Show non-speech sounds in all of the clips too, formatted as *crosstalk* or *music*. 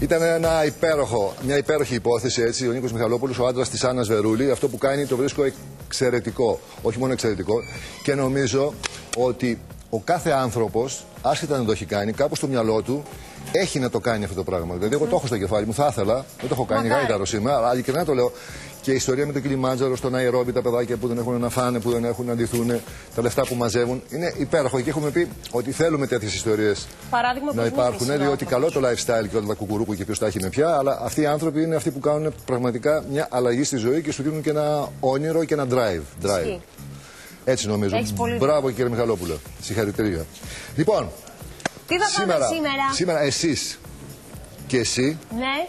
Ήταν ένα υπέροχο, μια υπέροχη υπόθεση έτσι. Ο Νίκος Μιχαλόπουλος, ο άντρας της Άννας Βερούλη, αυτό που κάνει το βρίσκω εξαιρετικό. Όχι μόνο εξαιρετικό. Και νομίζω ότι ο κάθε άνθρωπος, άσχετα να το έχει κάνει, κάπου στο μυαλό του έχει να το κάνει αυτό το πράγμα. Δηλαδή, εγώ το έχω στο κεφάλι μου, θα ήθελα, δεν το έχω κάνει, γάιταρο σήμερα, αλλά ειλικρινά το λέω. Και η ιστορία με το Κιλιμάντζαρο στον αερόμπι, τα παιδάκια που δεν έχουν να φάνε, που δεν έχουν να ντυθούν, τα λεφτά που μαζεύουν. Είναι υπέροχο και έχουμε πει ότι θέλουμε τέτοιες ιστορίες να υπάρχουν. Διότι καλό το lifestyle και όλα τα κουκουρούκου και ποιος τα έχει με πια, αλλά αυτοί οι άνθρωποι είναι αυτοί που κάνουν πραγματικά μια αλλαγή στη ζωή και σου δίνουν και ένα όνειρο και ένα drive. drive. Έτσι νομίζω. Μπράβο κύριε Μιχαλόπουλο. Συγχαρητήρια. Λοιπόν, τι θα σήμερα, σήμερα; Σήμερα εσείς και εσύ ναι.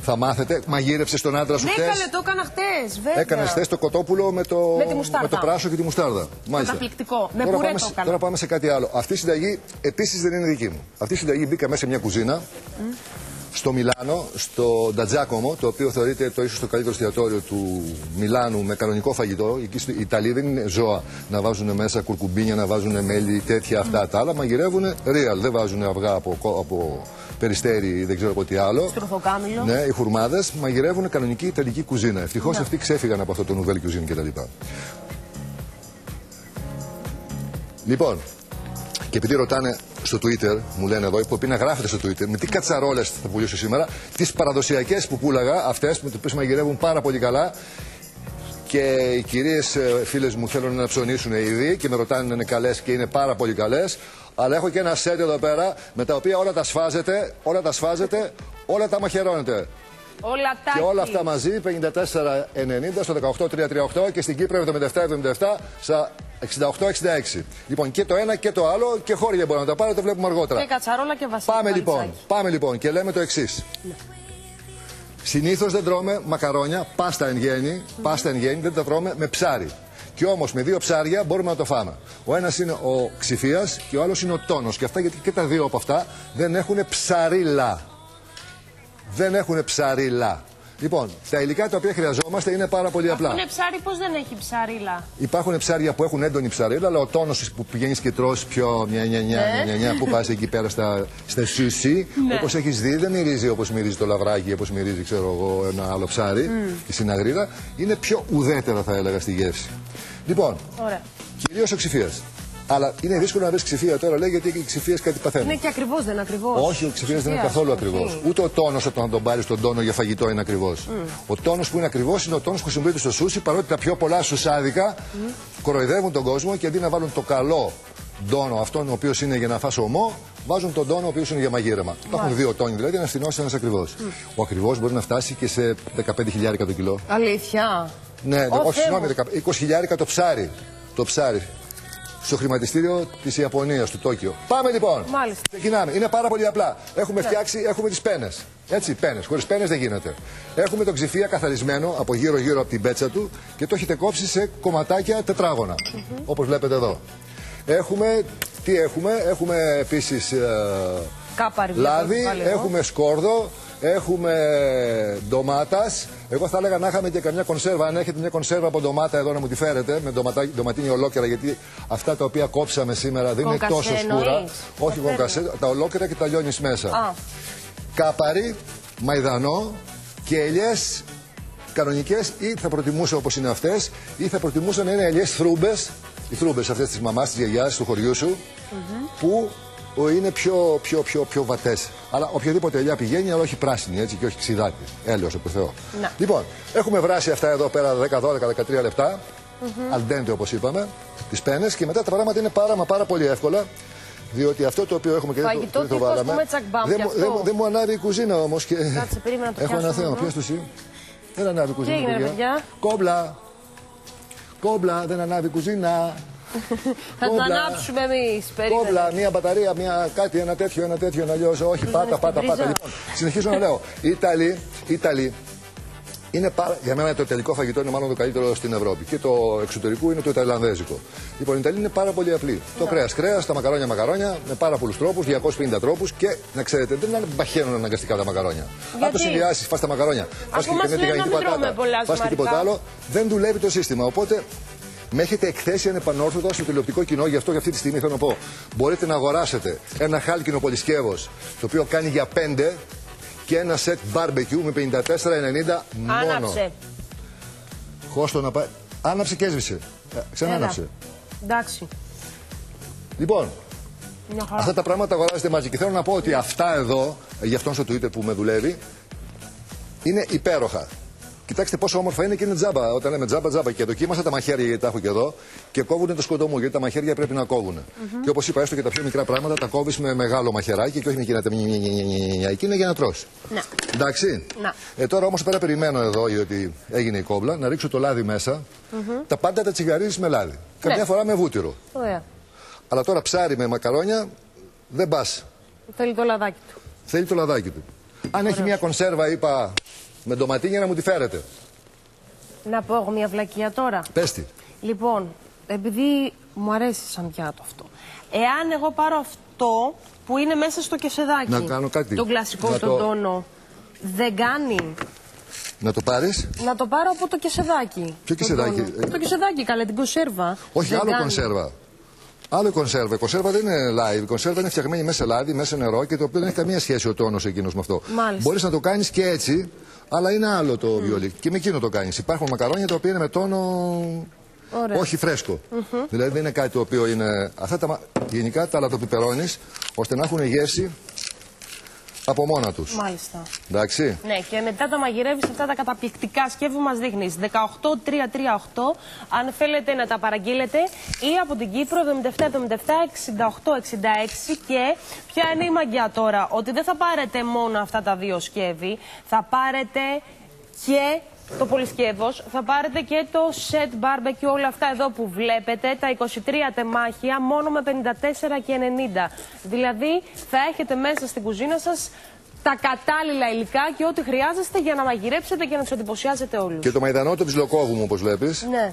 Θα μάθετε. Μαγείρευσε τον άντρα σου ναι, χθες. Ναι, το έκανα χθες. Έκανες χθες το κοτόπουλο με το, με, με το πράσο και τη μουστάρδα. Μάλιστα. Καταπληκτικό. Με τώρα, πάμε, το έκανα. τώρα πάμε σε κάτι άλλο. Αυτή η συνταγή επίσης δεν είναι δική μου. Αυτή η συνταγή μπήκα μέσα σε μια κουζίνα. Mm στο Μιλάνο, στο Ντατζάκομο, το οποίο θεωρείται το ίσως το καλύτερο εστιατόριο του Μιλάνου με κανονικό φαγητό. Εκεί οι Ιταλοί δεν είναι ζώα να βάζουν μέσα κουρκουμπίνια, να βάζουν μέλι, τέτοια αυτά τα άλλα. Μαγειρεύουν real, δεν βάζουν αυγά από, από περιστέρι ή δεν ξέρω από τι άλλο. Στροφοκάμιλο. Ναι, οι χουρμάδες μαγειρεύουν κανονική Ιταλική κουζίνα. Ευτυχώς ναι. αυτοί ξέφυγαν από αυτό το νουβέλ κουζίν κτλ. Λοιπόν, και επειδή ρωτάνε στο Twitter, μου λένε εδώ, που να γράφετε στο Twitter, με τι κατσαρόλες θα πουλήσω σήμερα, τις παραδοσιακές που πούλαγα, αυτές με τι οποίε μαγειρεύουν πάρα πολύ καλά. Και οι κυρίες φίλες μου θέλουν να ψωνίσουν ήδη και με ρωτάνε να είναι καλές και είναι πάρα πολύ καλές. Αλλά έχω και ένα σετ εδώ πέρα με τα οποία όλα τα σφάζετε, όλα τα σφάζετε, όλα τα μαχαιρώνετε. Όλα τα και όλα αυτά μαζί 54,90 στο 18,338 και στην Κύπρο 77,77 στα 68-66. Λοιπόν, και το ένα και το άλλο και χώρια μπορούμε να τα πάρετε, το βλέπουμε αργότερα. Και κατσαρόλα και βασίλεια. Πάμε λοιπόν, πάμε λοιπόν και λέμε το εξής. Ναι. Συνήθως δεν τρώμε μακαρόνια, πάστα εν γέννη, πάστα εν γέννη, δεν τα τρώμε με ψάρι. Και όμως με δύο ψάρια μπορούμε να το φάμε. Ο ένας είναι ο ξηφίας και ο άλλος είναι ο τόνος. Και αυτά γιατί και τα δύο από αυτά δεν έχουν ψαρίλα. Δεν έχουν ψαρίλα. Λοιπόν, τα υλικά τα οποία χρειαζόμαστε είναι πάρα πολύ απλά. Είναι ψάρι, πώς δεν έχει ψαρίλα; Υπάρχουν ψάρια που έχουν έντονη ψαρίλα, αλλά ο τόνος που πηγαίνεις και τρώσει πιο μια νια νια που πας εκεί πέρα στα, στα σουσί, ναι. όπως έχεις δει, δεν μυρίζει όπως μυρίζει το λαβράκι, όπως μυρίζει ξέρω εγώ, ένα άλλο ψάρι, mm. η συναγρίδα. Είναι πιο ουδέτερα, θα έλεγα, στη γεύση. Λοιπόν, κυρίως ο ψηφία. Αλλά είναι δύσκολο να βρεις ξηφία τώρα, λέει, γιατί οι ξηφίες κάτι παθαίνουν. Είναι και ακριβώς, δεν είναι ακριβώς. Όχι, ο ξηφία δεν είναι καθόλου ακριβώς. Ούτε ο τόνος όταν τον πάρεις τον τόνο για φαγητό είναι ακριβώς. Mm. Ο τόνος που είναι ακριβώς είναι ο τόνος που χρησιμοποιείται στο σούσι, παρότι τα πιο πολλά σουσάδικα mm. κοροϊδεύουν τον κόσμο και αντί να βάλουν το καλό τόνο, αυτόν ο οποίος είναι για να φας ομό, βάζουν τον τόνο ο οποίος είναι για μαγείρεμα. Yeah. Υπάρχουν δύο τόνοι δηλαδή, ένας φθηνό ένας ακριβώς. Mm. Ο ακριβώς μπορεί να φτάσει και σε 15.000 το κιλό. Αλήθεια. Ναι, όχι, συγγνώμη, 20.000 το ψάρι. Το ψάρι στο χρηματιστήριο της Ιαπωνίας, του Τόκιο. Πάμε λοιπόν. Μάλιστα. Ξεκινάμε. Είναι πάρα πολύ απλά. Έχουμε φτιάξει, έχουμε τις πένες. Έτσι, πένες. Χωρίς πένες δεν γίνεται. Έχουμε τον ξηφία καθαρισμένο από γύρω-γύρω από την πέτσα του και το έχετε κόψει σε κομματάκια τετράγωνα. Mm -hmm. Όπως βλέπετε εδώ. Έχουμε. Τι έχουμε, έχουμε επίσης. Ε, λάδι, έχουμε σκόρδο, έχουμε ντομάτας. Εγώ θα έλεγα να είχαμε και καμιά κονσέρβα. Αν έχετε μια κονσέρβα από ντομάτα εδώ να μου τη φέρετε, με ντοματίνη ολόκληρα, γιατί αυτά τα οποία κόψαμε σήμερα δεν είναι τόσο σκούρα. Όχι κονκασέ, τα ολόκληρα και τα λιώνεις μέσα. Α. Κάπαρι, μαϊδανό και ελιές κανονικές ή θα προτιμούσα όπως είναι αυτές, ή θα προτιμούσα να είναι ελιές θρούμπες, οι θρούμπες αυτές της μαμάς, της γιαγιάς, του χωριού σου, που είναι πιο, πιο, πιο, πιο βατές. Αλλά οποιαδήποτε ελιά πηγαίνει, αλλά όχι πράσινη έτσι και όχι ξηδάτη. Έλεος από Θεό. Να. Λοιπόν, έχουμε βράσει αυτά εδώ πέρα 10, 12, 13 λεπτά. Mm -hmm. όπως είπαμε, τις πένες και μετά τα πράγματα είναι πάρα μα πάρα πολύ εύκολα. Διότι αυτό το οποίο έχουμε και δεν το, το βάλαμε. Δεν, δεν, δεν μου ανάβει η κουζίνα όμως. Και... Κάτσε, περίμενα το Έχω ένα θέμα. Ποιος το εσύ. Δεν ανάβει η κουζίνα. Κόμπλα. Κόμπλα, δεν ανάβει η κουζίνα. Θα την ανάψουμε εμείς. Κόμπλα, μία μπαταρία, μία κάτι, ένα τέτοιο, ένα τέτοιο, ένα αλλιώς. Όχι, πάτα, πάτα, πάτα. Λοιπόν, συνεχίζω να λέω. Ιταλοί, Ιταλοί, είναι πάρα... Για μένα το τελικό φαγητό είναι μάλλον το καλύτερο στην Ευρώπη. Και το εξωτερικό είναι το Ιταλανδέζικο. Λοιπόν, η Ιταλία είναι πάρα πολύ απλή. Το κρέας, κρέας, τα μακαρόνια, μακαρόνια, με πάρα πολλούς τρόπους, 250 τρόπους και να ξέρετε, δεν είναι μπαχαίνουν αναγκαστικά τα μακαρόνια. Αν το συνδυάσει, φά τα μακαρόνια, φά και την τηγανιτή πατάτα, φά και τίποτα άλλο, δεν δουλεύει το σύστημα. Οπότε με έχετε εκθέσει ανεπανόρθωτα στο τηλεοπτικό κοινό. Γι' αυτό για αυτή τη στιγμή θέλω να πω: Μπορείτε να αγοράσετε ένα χάλκινο πολυσκεύος το οποίο κάνει για πέντε και ένα σετ barbecue με 54,90 μόνο. Άναψε. Χώστο να πάει. Άναψε και έσβησε. Ε, Ξανά Έλα. άναψε. Εντάξει. Λοιπόν, Μια χαρά. αυτά τα πράγματα αγοράζετε μαζί. Και θέλω να πω ότι αυτά εδώ, για αυτόν στο Twitter που με δουλεύει, είναι υπέροχα. Κοιτάξτε πόσο όμορφα είναι και είναι τζάμπα. Όταν λέμε τζάμπα, τζάμπα. Και δοκίμασα τα μαχαίρια γιατί τα έχω και εδώ και κόβουν το σκοτωμό. Γιατί τα μαχαίρια πρέπει να κόβουν. Και όπως είπα, έστω και τα πιο μικρά πράγματα τα κόβεις με μεγάλο μαχαιράκι και όχι με γίνεται εκεί είναι για να τρώσει. Ναι. Εντάξει. Να. Ε, τώρα όμω πέρα περιμένω εδώ, γιατί έγινε η κόμπλα, να ρίξω το λάδι μέσα. Τα πάντα τα τσιγαρίζει με λάδι. Καμιά Ναι. φορά με βούτυρο. Ωραία. Αλλά τώρα ψάρι με μακαρόνια δεν πα. Θέλει το λαδάκι του. Θέλει το λαδάκι του. Αν έχει μια κονσέρβα, είπα, με ντοματίνια να μου τη φέρετε. Να πω εγώ μια βλακεία τώρα. Πες τη. Λοιπόν, επειδή μου αρέσει σαν πιάτο αυτό. Εάν εγώ πάρω αυτό που είναι μέσα στο κεσεδάκι. Να κάνω κάτι. Τον κλασικό, Να τον το- τόνο. Δεν κάνει; Να το πάρεις; Να το πάρω από το κεσεδάκι. Ποιο Τον κεσεδάκι; τόνο. Ε, Το κεσεδάκι, καλέ, την κονσέρβα. Όχι, Δεν άλλο κάνει. κονσέρβα. Άλλο κονσέρβα. Η κονσέρβα δεν είναι live. Η κονσέρβα είναι φτιαγμένη μέσα σε λάδι, μέσα σε νερό και το οποίο δεν έχει καμία σχέση ο τόνος εκείνος με αυτό. Μάλιστα. Μπορείς να το κάνεις και έτσι, αλλά είναι άλλο το βιολί. Και με εκείνο το κάνεις. Υπάρχουν μακαρόνια τα οποία είναι με τόνο. Ωραία. Όχι φρέσκο. Δηλαδή δεν είναι κάτι το οποίο είναι. Αυτά τα, μα- γενικά τα λατοπιπερώνεις ώστε να έχουν γεύση από μόνα τους. Μάλιστα. Εντάξει. Ναι, και μετά τα μαγειρεύεις αυτά τα καταπληκτικά σκεύη που μας δείχνεις. 18338, αν θέλετε να τα παραγγείλετε, ή από την Κύπρο 7777 6866. Και ποια είναι η μαγιά τώρα, ότι δεν θα πάρετε μόνο αυτά τα δύο σκεύη, θα πάρετε και το πολυσκεύος, θα πάρετε και το set barbecue, όλα αυτά εδώ που βλέπετε, τα 23 τεμάχια, μόνο με 54 και 90. Δηλαδή θα έχετε μέσα στην κουζίνα σας τα κατάλληλα υλικά και ό,τι χρειάζεστε για να μαγειρέψετε και να τους εντυπωσιάζετε όλους. Και το μαϊδανό το ψιλοκόβουμε όπως βλέπεις. Ναι.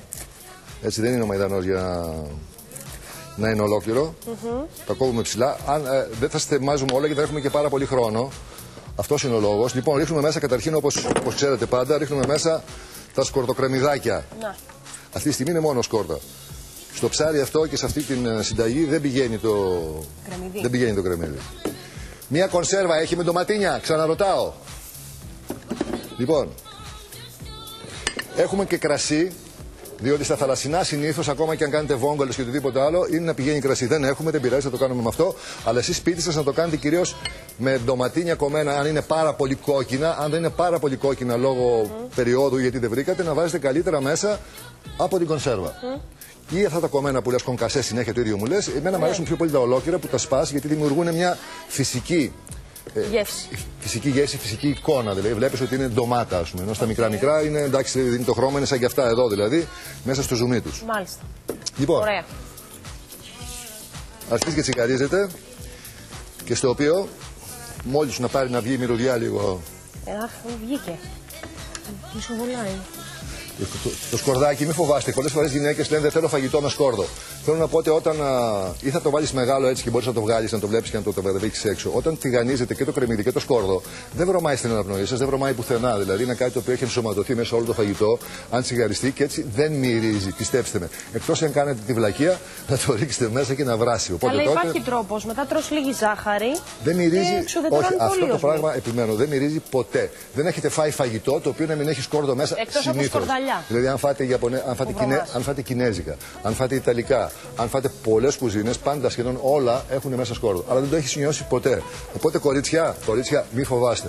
Έτσι δεν είναι ο μαϊδανός για να, να είναι ολόκληρο. Τα κόβουμε ψηλά. Αν, ε, δεν θα στεμάζουμε όλα γιατί θα έχουμε και πάρα πολύ χρόνο. Αυτός είναι ο λόγος. Λοιπόν, ρίχνουμε μέσα καταρχήν όπως όπως ξέρετε πάντα, ρίχνουμε μέσα τα σκορδοκρεμιδάκια. Να. Αυτή τη στιγμή είναι μόνο σκόρδα. Στο ψάρι αυτό και σε αυτή την ε, συνταγή δεν πηγαίνει το, Κρεμμύδι. δεν πηγαίνει το κρεμμύδι. Μία κονσέρβα έχει με ντοματίνια, ξαναρωτάω. Λοιπόν, έχουμε και κρασί, διότι στα θαλασσινά συνήθως, ακόμα και αν κάνετε βόγγολε και οτιδήποτε άλλο, είναι να πηγαίνει κρασί. Δεν έχουμε, δεν πειράζει, θα το κάνουμε με αυτό. Αλλά εσείς σπίτι σας να το κάνετε κυρίως με ντοματίνια κομμένα, αν είναι πάρα πολύ κόκκινα. Αν δεν είναι πάρα πολύ κόκκινα λόγω περίοδου, γιατί δεν βρήκατε, να βάζετε καλύτερα μέσα από την κονσέρβα. Ή αυτά τα κομμένα που λες κονκασέ συνέχεια το ίδιο μου λες. Εμένα μου αρέσουν πιο πολύ τα ολόκληρα που τα σπάς γιατί δημιουργούν μια φυσική Γεύση. φυσική γεύση, φυσική εικόνα. Δηλαδή, βλέπεις ότι είναι ντομάτα, ας πούμε. Ενώ στα μικρά μικρά είναι εντάξει, δίνει το χρώμα, είναι σαν και αυτά εδώ δηλαδή, μέσα στο ζουμί τους. Μάλιστα. Λοιπόν, Ωραία. αρχίζει και τσιγαρίζεται και στο οποίο μόλις να πάρει να βγει η μυρωδιά λίγο. Ε, αχ, μου βγήκε. Μισοβολάει. Το, το σκορδάκι, μην φοβάστε. Πολλές φορές γυναίκες λένε Δεν θέλω φαγητό με σκόρδο. Θέλω να πω ότι όταν α, ή θα το βάλεις μεγάλο έτσι και μπορείς να το βγάλεις, να το βλέπεις και να το, το ρίξει έξω. Όταν τηγανίζετε και το κρεμμύδι και το σκόρδο, δεν βρωμάει στην αναπνοή σας, δεν βρωμάει πουθενά. Δηλαδή είναι κάτι το οποίο έχει ενσωματωθεί μέσα σε όλο το φαγητό, αν τσιγαριστεί και έτσι δεν μυρίζει. Πιστέψτε με. Εκτός αν κάνετε τη βλακεία, να το ρίξετε μέσα και να βράσει. Οπότε Αλλά τότε υπάρχει τρόπος. Μετά τρως λίγη ζάχαρη. δεν μυρίζει. Και εξουδετερώνει Όχι, το αυτό το λίος πράγμα επιμένω. Δεν μυρίζει ποτέ. Δεν έχετε φάει φαγητό το οποίο να μην έχει σκόρδο μέσα. Εκτός από συνήθως. σκορδαλιά. Δηλαδή, αν φάτε, Ιαπωνέ... αν, φάτε Που κινέ... βρωμάς. αν φάτε κινέζικα, αν φάτε ιταλικά, αν φάτε πολλές κουζίνες, πάντα σχεδόν όλα έχουν μέσα σκόρδο. Αλλά δεν το έχεις νιώσει ποτέ. Οπότε, κορίτσια, κορίτσια, μη φοβάστε.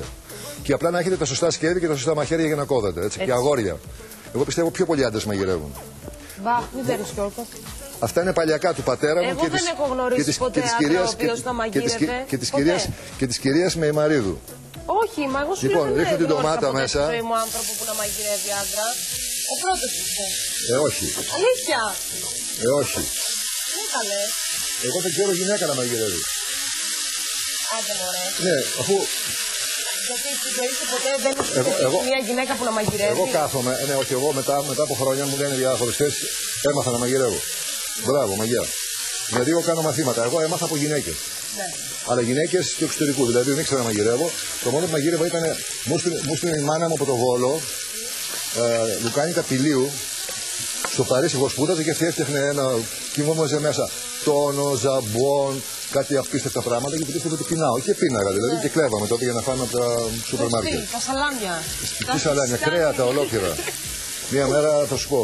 Και απλά να έχετε τα σωστά σκεύη και τα σωστά μαχαίρια για να κόβετε. Έτσι. Και Έτσι. αγόρια. Εγώ πιστεύω πιο πολλοί άντρες μαγειρεύουν. Μπα, μην παίρνεις κιόλπα. Αυτά είναι παλιακά του πατέρα μου Εγώ και δεν της, έχω γνωρίσει και της, ποτέ και της άντρα κυρίας, ο οποίος και- τα και της, μαγείρευε. και της Ποτέ. κυρίας, και της κυρίας Μεϊμαρίδου. Όχι, μα εγώ σου Λοιπόν, λέω δεν ρίχνω την γνώρισα ντομάτα ποτέ μέσα. Στη ζωή μου άνθρωπο που να μαγειρεύει άντρα. Ο πρώτος είσαι. Ε, όχι. Αλήθεια. Ε, όχι. Ναι, καλέ. Εγώ δεν ξέρω γυναίκα να μαγειρεύει. Άντε μωρέ. Ναι, αφού Γιατί στη ζωή σου ποτέ δεν Εγώ- είσαι εγώ- μια γυναίκα που να μαγειρεύει; εγώ κάθομαι, ε, ναι, όχι, εγώ μετά, μετά από χρόνια μου λένε διάφορες θέσει, έμαθα να μαγειρεύω. Μπράβο, μαγιά. Δηλαδή, εγώ κάνω μαθήματα. Εγώ έμαθα από γυναίκες. Ναι. Αλλά γυναίκες του εξωτερικούς. Δηλαδή, δεν ήξερα να μαγειρεύω. Το μόνο που μαγείρευα ήταν. Μου έστειλε- μου έστειλε η μάνα μου από το Βόλο, ε, λουκάνικα πηλίου, στο Παρίσι. Εγώ σπούδαζα και αυτή έφτιαχνε ένα. Κοιμόμαστε μέσα. Τόνο, ζαμπόν, κάτι απίστευτα πράγματα και πετύχαμε ότι πεινάω. Και πίναγα δηλαδή και κλέβαμε τότε για να φάμε από τα σούπερ μάρκετ. Τα σαλάμια. Τι σαλάμια, κρέατα ολόκληρα. Μία μέρα θα σου πω.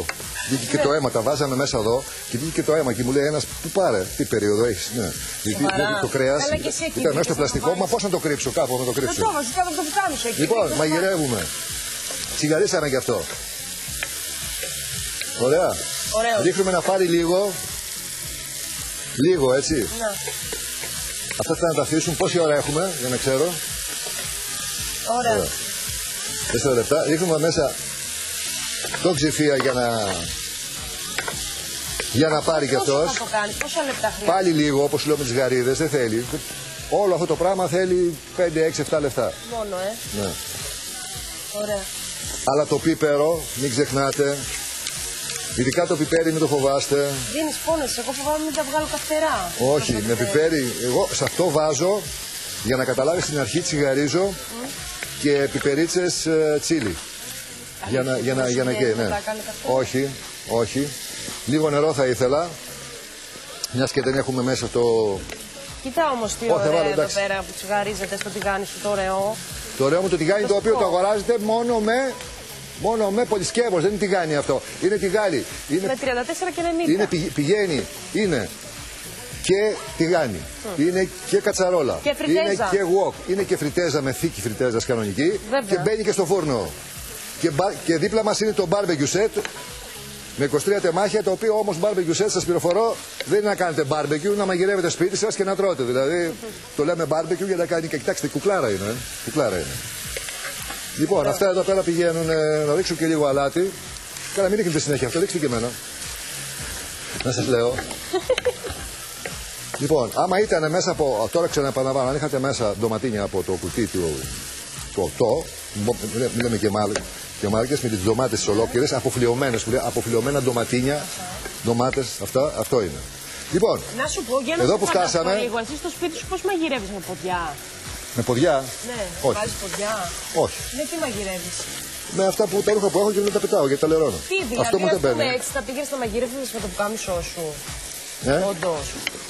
Βγήκε και το αίμα, τα βάζαμε μέσα εδώ και βγήκε και το αίμα και μου λέει ένας πού πάρε, τι περίοδο έχεις. Ναι. Γιατί Σοβαρά. το κρέας Καλά και εσύ εκεί ήταν μέσα στο πήγες να πλαστικό, το μα πώς να το κρύψω, κάπου να το Δεν κρύψω. το έβαζε κάτω από το πουκάμισο εκεί. Λοιπόν, Δεν μαγειρεύουμε. Τσιγαρίσαμε κι αυτό. Ωραία. Ωραίος. Ρίχνουμε να πάρει λίγο. Λίγο, έτσι. Ναι. Αυτά θα να τα αφήσουν. Πόση ώρα έχουμε, για να ξέρω. Ωραία. Τέσσερα λεπτά. Ρίχνουμε μέσα το ξηφία για να, για να πάρει κι Πόσο αυτός. θα το κάνει, πόσα λεπτά χρειάζεται; Πάλι λίγο, όπως λέω με τις γαρίδες, δεν θέλει. Όλο αυτό το πράγμα θέλει 5, 6, 7 λεπτά. Μόνο, ε. Ναι. Ωραία. Αλλά το πίπερο, μην ξεχνάτε. Ειδικά το πιπέρι, μην το φοβάστε. Δίνεις πόνες, εγώ φοβάμαι μην τα βγάλω καυτερά. Όχι, Αυτό με το πιπέρι. Εγώ σε αυτό βάζω, για να καταλάβεις στην αρχή, τσιγαρίζω και πιπερίτσες ε, τσίλι. Για να, για να, για να Αλήθεια, καίει, δεν ναι. τα έκανε καυτερά. Όχι, όχι. Λίγο νερό θα ήθελα. Μιας και δεν έχουμε μέσα το, Κοίτα όμως τι Ω, θα ωραία βάλω, εδώ εντάξει. πέρα που τσιγαρίζεται στο τηγάνι σου το ωραίο. το ωραίο μου το τηγάνι το οποίο πω. το αγοράζετε μόνο με, μόνο με πολυσκεύος. Δεν είναι τηγάνι αυτό. Είναι τηγάνι. Είναι Με 34 και 90. Είναι, πηγ- πηγαίνει, είναι και τηγάνι, είναι και κατσαρόλα, Και φριτέζα. είναι και wok, είναι και φριτέζα με θήκη φριτέζας κανονική Βέβαια. και μπαίνει και στο φούρνο. Και, μπα- και δίπλα μας είναι το barbecue set με 23 τεμάχια, το οποίο όμως barbecue set σας πληροφορώ δεν είναι να κάνετε barbecue, να μαγειρεύετε σπίτι σας και να τρώτε. Δηλαδή το λέμε barbecue για να κάνει και κοιτάξτε κουκλάρα είναι, ε. κουκλάρα είναι. Λοιπόν, αυτά εδώ πέρα πηγαίνουν ε, να ρίξω και λίγο αλάτι. Καλά, μην ρίχνετε συνέχεια αυτό, ρίξτε και εμένα. Να σας λέω. *laughs* λοιπόν, άμα ήταν μέσα από. Τώρα ξαναπαναλαμβάνω, αν είχατε μέσα ντοματίνια από το κουτί του. Το το, μην λέμε και, μάλ, και μάρκες με τις ντομάτες ολόκληρες, αποφλειωμένες, που λέει, αποφλειωμένα ντοματίνια, ντομάτες, αυτά, αυτό είναι. Λοιπόν, Να σου πω, για να Εδώ σε που φανταστώ φτάσαμε- λίγο, εσύ στο σπίτι σου πώς μαγειρεύεις με ποδιά. Με ποδιά, Ναι, Όχι. βάζεις ποδιά. όχι. Ναι, τι μαγειρεύεις; Με αυτά που τα ρούχα που έχω και δεν τα πετάω γιατί τα λερώνω. Τι, δηλαδή, Αυτό μου ας δεν πούμε, παίρνει. έτσι θα πήγες να μαγειρεύεις με το πουκάμισό σου. Ε; Όντως.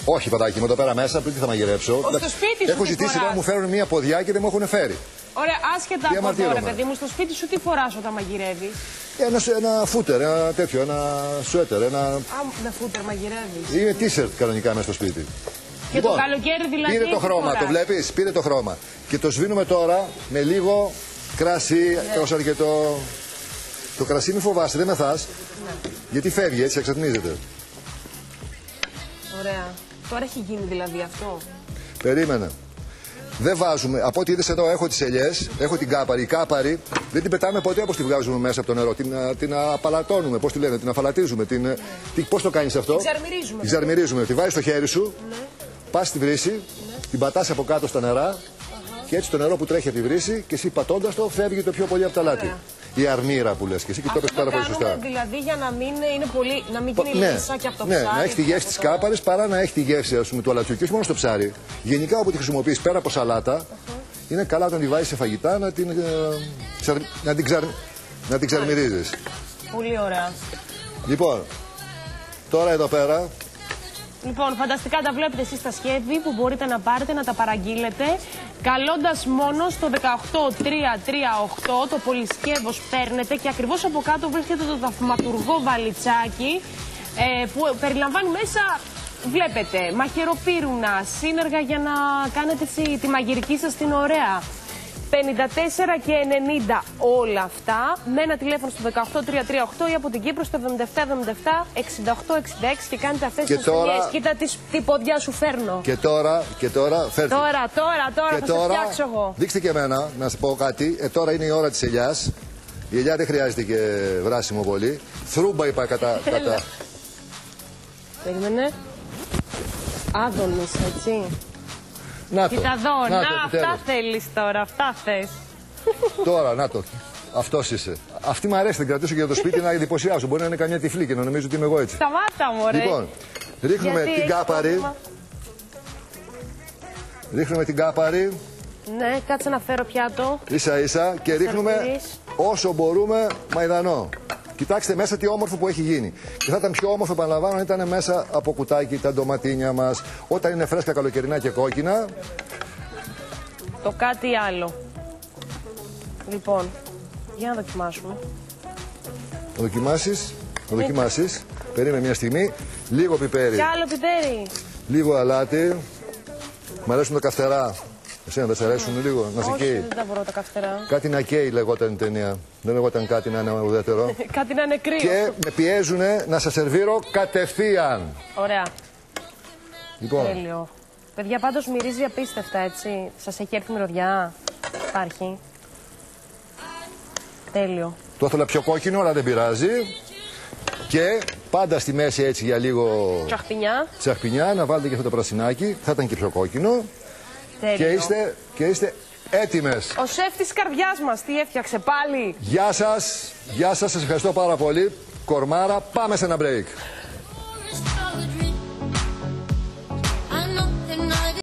Όχι, πατάκι μου, εδώ πέρα μέσα, πριν τι θα μαγειρέψω. στο Εντάξει, σπίτι σου Έχω τι ζητήσει φοράς. να μου φέρουν μία ποδιά και δεν μου έχουν φέρει. Ωραία, άσχετα από τώρα, Διαμαρτύρομαι. παιδί μου, στο σπίτι σου τι φοράς όταν μαγειρεύεις; Ένα, ένα φούτερ, ένα τέτοιο, ένα σουέτερ, ένα. Α, με φούτερ μαγειρεύεις. Είναι t-shirt κανονικά μέσα στο σπίτι. Και το καλοκαίρι δηλαδή. Πήρε το τι χρώμα, φοράς; το βλέπεις, πήρε το χρώμα. Και το σβήνουμε τώρα με λίγο κρασί, Ναι. τόσο αρκετό. Το κρασί μη φοβάσαι, δεν μεθάς. Ναι. Γιατί φεύγει, έτσι εξατμίζεται. Ωραία. Τώρα έχει γίνει δηλαδή αυτό. Περίμενε. Δεν βάζουμε, από ό,τι είδες εδώ, έχω τις ελιές, έχω την κάπαρη. Η κάπαρη δεν την πετάμε ποτέ όπως τη βγάζουμε μέσα από το νερό. Την, α, την απαλατώνουμε, πώς τη λένε, την αφαλατίζουμε. Την, τι, πώς το κάνεις αυτό, Την ξαρμυρίζουμε. Την ξαρμυρίζουμε. Τη βάζεις στο χέρι σου, πας στη βρύση, την πατάς από κάτω στα νερά και έτσι το νερό που τρέχει από τη βρύση και εσύ πατώντας το φεύγει το πιο πολύ από τα λάτι. Η αρμύρα που λες και εσύ και το Αυτό πες το πάρα πολύ κάνουμε σωστά. δηλαδή για να μην είναι πολύ, να μην γίνει Ναι, λύσα και από το ναι, ψάρι. να έχει τη και γεύση από της το- κάπαρης παρά να έχει τη γεύση ας πούμε, του αλατιού. Και όχι μόνο στο ψάρι. Γενικά όπου τη χρησιμοποιείς πέρα από σαλάτα, είναι καλά όταν τη βάζεις σε φαγητά να την, ε, ξαρ- να την, ξαρ, να την ξαρμυρίζεις. Πολύ ωραία. Λοιπόν, τώρα εδώ πέρα Λοιπόν, φανταστικά τα βλέπετε εσείς στα σχέδια που μπορείτε να πάρετε, να τα παραγγείλετε. Καλώντας μόνος στο 18338 το πολυσκεύος παίρνετε και ακριβώς από κάτω βρίσκεται το θαυματουργό βαλιτσάκι ε, που περιλαμβάνει μέσα, βλέπετε, μαχαιροπύρουνα, σύνεργα για να κάνετε έτσι τη μαγειρική σας την ωραία. 54 και 90 όλα αυτά με ένα τηλέφωνο στο 18338 ή από την Κύπρο στο 7777 6866 και κάνετε αυτές Και τις τώρα- δουλειές. Κοίτα τι, τι ποδιά σου φέρνω. και τώρα, και τώρα, φέρτε. Τώρα, τώρα, τώρα και θα σε τώρα, φτιάξω εγώ. δείξτε και εμένα να σας πω κάτι. Ε, τώρα είναι η ώρα της ελιάς. Η ελιά δεν χρειάζεται και βράσιμο πολύ. Θρούμπα είπα κατά. *laughs* κατά. Περίμενε. Άδωνης, έτσι. Να το. Κοίτα εδώ, να, το, αυτά επιτέλους. θέλεις τώρα, αυτά θες. Τώρα, να το. Αυτός είσαι. Αυτή μου αρέσει, την κρατήσω για το σπίτι να εντυπωσιάσω. Μπορεί να είναι καμιά τυφλή και να νομίζω ότι είμαι εγώ έτσι. Σταμάτα μου, ρε. Λοιπόν, ρίχνουμε Γιατί την έχεις κάπαρη. πρόβλημα; Ρίχνουμε την κάπαρη Ναι, κάτσε να φέρω πιάτο. ίσα ίσα και ρίχνουμε Σερβίρεις. όσο μπορούμε μαϊδανό. Κοιτάξτε μέσα τι όμορφο που έχει γίνει. Και θα ήταν πιο όμορφο, επαναλαμβάνω, αν ήταν μέσα από κουτάκι τα ντοματίνια μας. Όταν είναι φρέσκα καλοκαιρινά και κόκκινα. Το κάτι άλλο. Λοιπόν, για να δοκιμάσουμε. Να δοκιμάσεις. Να δοκιμάσεις. Περίμενε μια στιγμή. Λίγο πιπέρι. Κι άλλο πιπέρι. Λίγο αλάτι. Μ' αρέσουν τα καυτερά. Εσένα δεν σε αρέσουν λίγο, να σε Όχι, καίει. δεν τα μπορώ τα καυτερά. Κάτι να καίει λεγόταν η ταινία. Δεν λεγόταν κάτι να είναι ουδέτερο. *laughs* Κάτι να είναι κρύο. και με πιέζουν να σα σερβίρω κατευθείαν. Ωραία. Λοιπόν, Τέλειο. Παιδιά, πάντως μυρίζει απίστευτα, έτσι. Σας έχει έρθει μυρωδιά. Υπάρχει. Τέλειο. το ήθελα πιο κόκκινο, αλλά δεν πειράζει. Και πάντα στη μέση έτσι για λίγο Τσαχπινιά. τσαχπινιά να βάλετε και αυτό το πρασινάκι. Θα ήταν και πιο κόκκινο. Τέλειο. Και είστε, και είστε έτοιμες. Ο σεφ της καρδιάς μας τι έφτιαξε πάλι. Γεια σας, γεια σας, σας ευχαριστώ πάρα πολύ. Κορμάρα, πάμε σε ένα break.